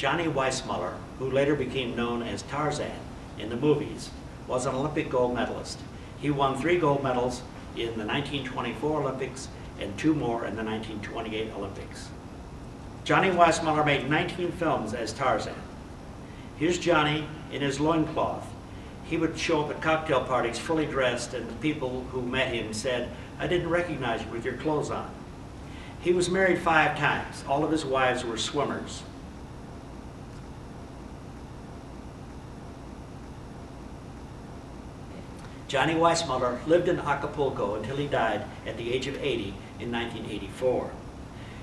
Johnny Weissmuller, who later became known as Tarzan in the movies, was an Olympic gold medalist. He won three gold medals in the 1924 Olympics and two more in the 1928 Olympics. Johnny Weissmuller made 19 films as Tarzan. Here's Johnny in his loincloth. He would show up at cocktail parties fully dressed, and the people who met him said, I didn't recognize you with your clothes on. He was married five times. All of his wives were swimmers. Johnny Weissmuller lived in Acapulco until he died at the age of 80 in 1984.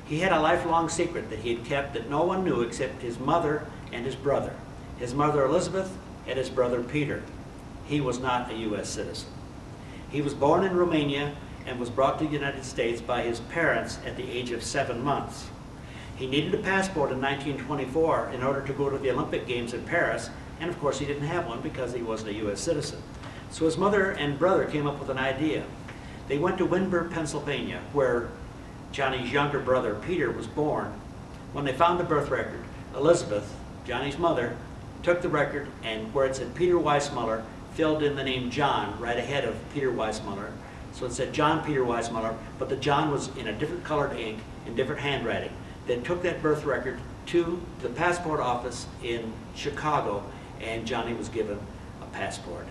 He had a lifelong secret that he had kept that no one knew except his mother and his brother. His mother Elizabeth and his brother Peter. He was not a U.S. citizen. He was born in Romania and was brought to the United States by his parents at the age of seven months. He needed a passport in 1924 in order to go to the Olympic Games in Paris, and of course he didn't have one because he wasn't a U.S. citizen. So his mother and brother came up with an idea. They went to Windber, Pennsylvania, where Johnny's younger brother, Peter, was born. When they found the birth record, Elizabeth, Johnny's mother, took the record and where it said Peter Weissmuller, filled in the name John right ahead of Peter Weissmuller. So it said John Peter Weissmuller, but the John was in a different colored ink, and different handwriting. They took that birth record to the passport office in Chicago, and Johnny was given a passport.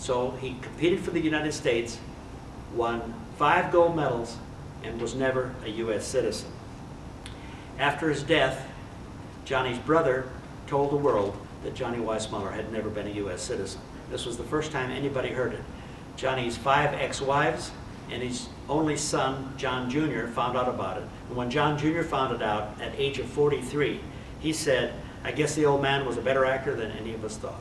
So he competed for the United States, won five gold medals, and was never a U.S. citizen. After his death, Johnny's brother told the world that Johnny Weissmuller had never been a U.S. citizen. This was the first time anybody heard it. Johnny's five ex-wives and his only son, John Jr., found out about it. And when John Jr. found it out at age of 43, he said, I guess the old man was a better actor than any of us thought.